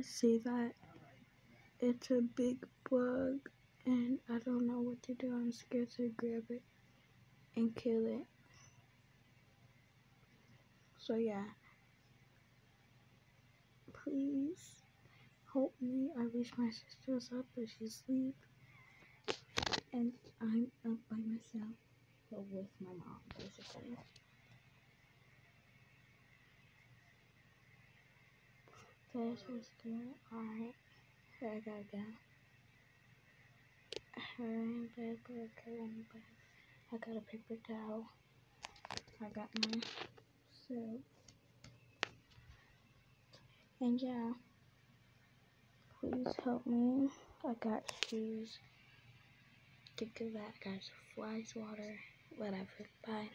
I see that it's a big bug and I don't know what to do. I'm scared to grab it and kill it. So yeah, please help me. I wish my sister was up, but she's asleep. And I'm up by myself, but with my mom, basically. This was good. Alright, here I gotta go. Her. I got a paper towel. I got my soap. And yeah, please help me. I got shoes. Think of that, guys. Flies, water, whatever. Bye.